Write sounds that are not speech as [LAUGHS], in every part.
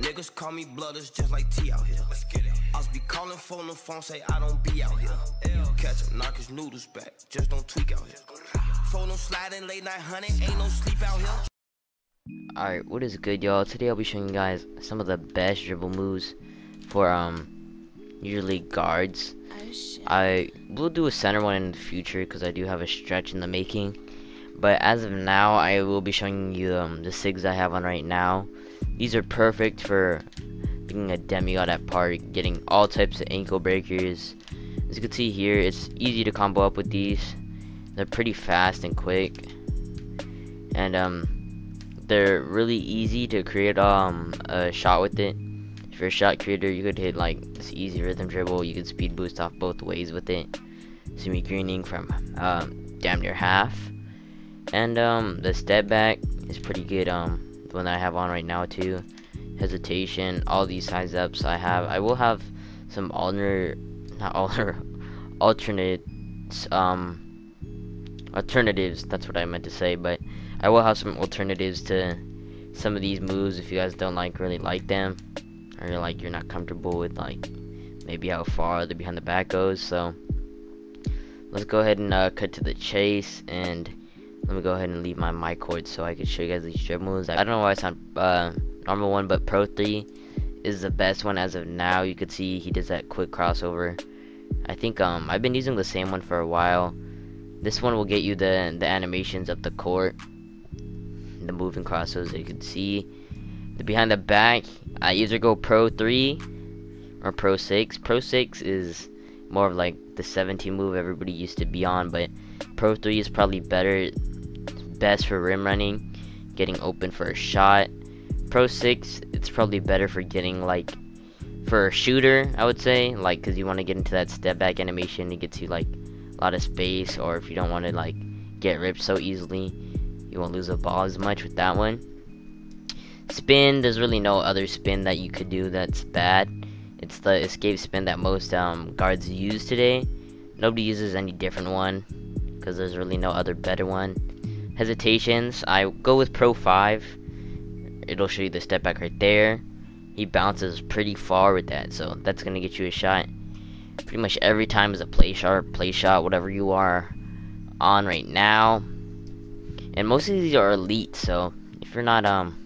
Niggas call me blooders just like T out here. Let's get it. I be calling phone the phone, say I don't be out here. Catch him, knock his noodles back, just don't tweak out here. Phone them sliding late night hunting, ain't no sleep out here. Alright, what is good y'all? Today I'll be showing you guys some of the best dribble moves for um usually guards. I will do a center one in the future because I do have a stretch in the making. But as of now, I will be showing you um, the SIGs I have on right now. These are perfect for being a demigod at part, getting all types of ankle breakers. As you can see here, it's easy to combo up with these. They're pretty fast and quick. And um, they're really easy to create um, a shot with it. If you're a shot creator, you could hit like this easy rhythm dribble. You could speed boost off both ways with it. Semi greening from um, damn near half. And um, the step back is pretty good. Um, the one that I have on right now too. Hesitation, all these size ups I have. I will have some alternate, not alternate, [LAUGHS] alternates, um, alternatives. That's what I meant to say. But I will have some alternatives to some of these moves if you guys don't like really like them, or you're like you're not comfortable with like maybe how far the behind the back goes. So let's go ahead and uh, cut to the chase and let me go ahead and leave my mic cord so I can show you guys these dribble moves. I don't know why it's not uh, normal one, but Pro 3 is the best one as of now. You could see he does that quick crossover. I think um I've been using the same one for a while. This one will get you the the animations of the court, the moving crossovers. You can see the behind the back. I either go Pro 3 or Pro 6. Pro 6 is more of like the 17 move everybody used to be on, but Pro 3 is probably better best for rim running, getting open for a shot. Pro 6, it's probably better for getting like for a shooter, I would say, like cuz you want to get into that step back animation, it gets you like a lot of space or if you don't want to like get ripped so easily, you won't lose the ball as much with that one. Spin, there's really no other spin that you could do that's bad. It's the escape spin that most um, guards use today. Nobody uses any different one because there's really no other better one hesitations, I go with Pro 5. It'll show you the step back right there. He bounces pretty far with that, so that's going to get you a shot. Pretty much every time is a play shot, play shot, whatever you are on right now. And most of these are elite, so if you're not um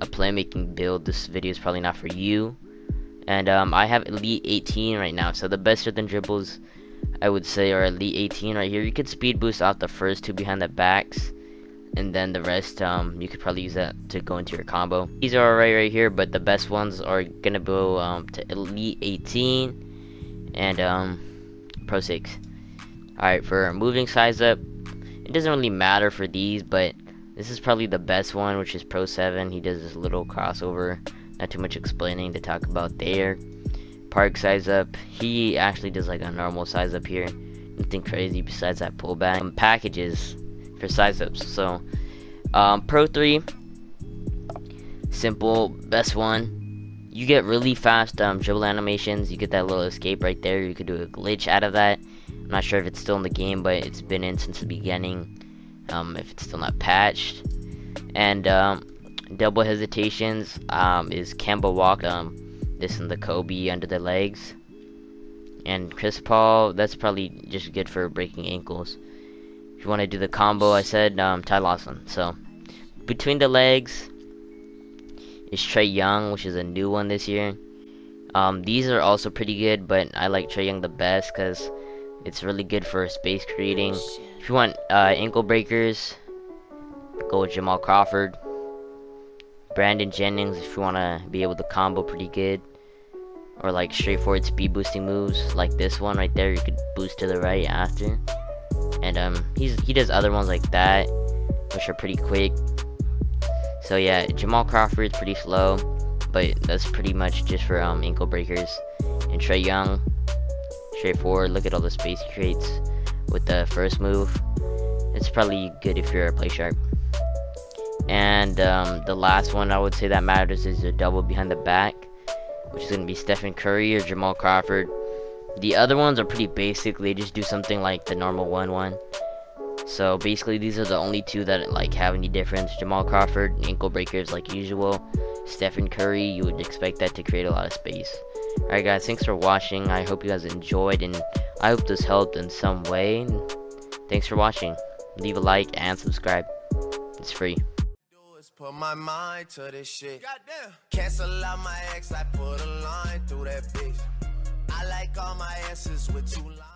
a playmaking build, this video is probably not for you. And um, I have elite 18 right now, so the best rhythm dribbles I would say are Elite 18 right here. You could speed boost off the first two behind the backs. And then the rest, um, you could probably use that to go into your combo. These are alright right here, but the best ones are gonna go um, to Elite 18 and um, Pro 6. Alright, for moving size up, it doesn't really matter for these, but this is probably the best one, which is Pro 7. He does this little crossover. Not too much explaining to talk about there park size up. He actually does like a normal size up here. Nothing crazy besides that pullback. Um, packages for size ups. So, um, Pro 3, simple, best one. You get really fast um, dribble animations. You get that little escape right there. You could do a glitch out of that. I'm not sure if it's still in the game, but it's been in since the beginning. Um, if it's still not patched. And um, double hesitations um, is Kemba Walker. Um, this and the Kobe under the legs. And Chris Paul, that's probably just good for breaking ankles. If you want to do the combo, I said um, Ty Lawson. So, between the legs is Trae Young, which is a new one this year. Um, these are also pretty good, but I like Trae Young the best because it's really good for space creating. If you want uh, ankle breakers, go with Jamal Crawford. Brandon Jennings, if you want to be able to combo pretty good or like straightforward speed boosting moves like this one right there you could boost to the right after. And um he's he does other ones like that which are pretty quick. So yeah Jamal Crawford's pretty slow but that's pretty much just for um ankle breakers. And Trae Young straightforward. Look at all the space he creates with the first move. It's probably good if you're a play sharp and um, the last one I would say that matters is a double behind the back which is going to be Stephen Curry or Jamal Crawford. The other ones are pretty basic. They just do something like the normal one one. So basically, these are the only two that like have any difference. Jamal Crawford, ankle breakers like usual. Stephen Curry, you would expect that to create a lot of space. Alright guys, thanks for watching. I hope you guys enjoyed and I hope this helped in some way. Thanks for watching. Leave a like and subscribe. It's free. Put my mind to this shit. Goddamn. Cancel out my ex, I put a line through that bitch. I like all my asses with two lines.